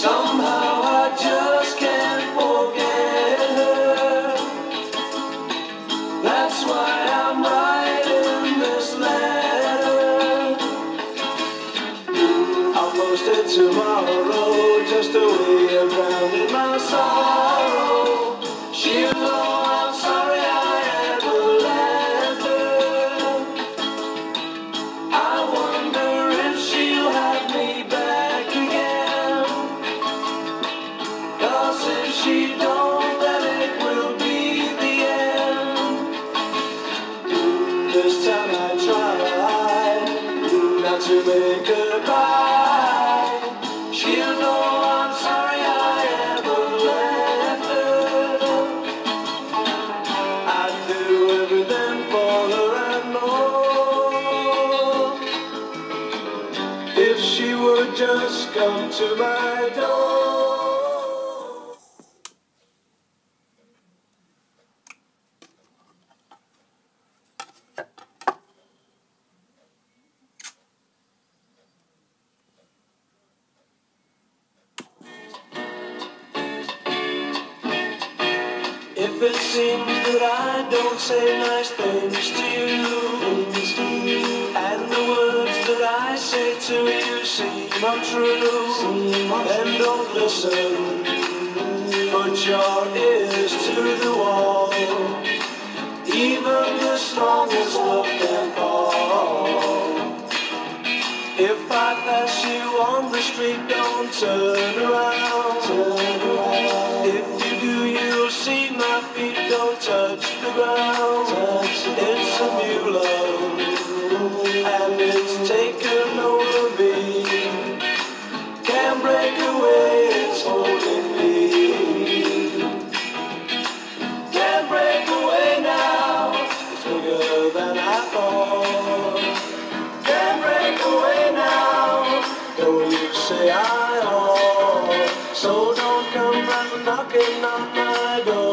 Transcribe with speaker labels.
Speaker 1: Somehow I just can't forget her. That's why I'm writing this letter. I'll post it tomorrow, just a to cry. She'll know I'm sorry I ever left her. I'd do everything for her and more. If she would just come to my door. If it seems that I don't say nice things to you, and the words that I say to you seem untrue, then don't listen. Put your ears to the wall. Even the strongest love can fall. If I pass you on the street, don't turn around. Turn around. Don't touch the ground. Touch it's a new love, and it's taken over me. Can't break away, it's holding me. Can't break away now, it's bigger than I thought. Can't break away now. Don't you say I ought. So don't come back knocking on my door.